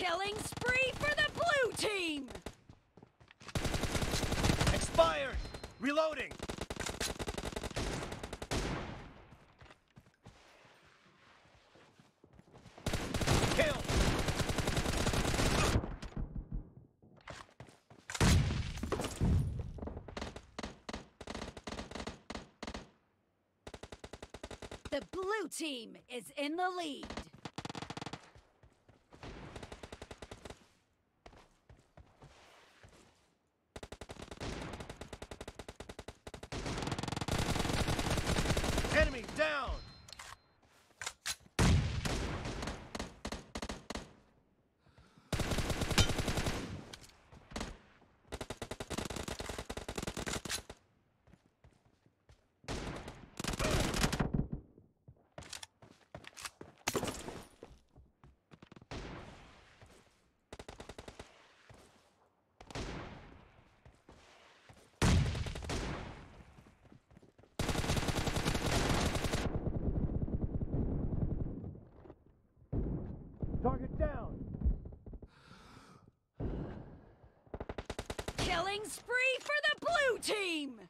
Killing spree for the blue team! Expired! Reloading! Kill! The blue team is in the lead. Enemy down! Target down! Killing spree for the blue team!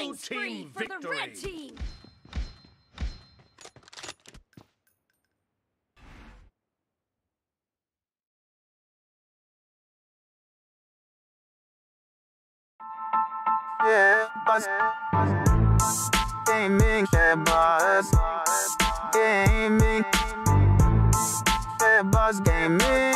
Killing Blue spree team for the red victory! team! Yeah, buzz. Gaming, yeah, buzz. Gaming. Yeah, buzz gaming, yeah.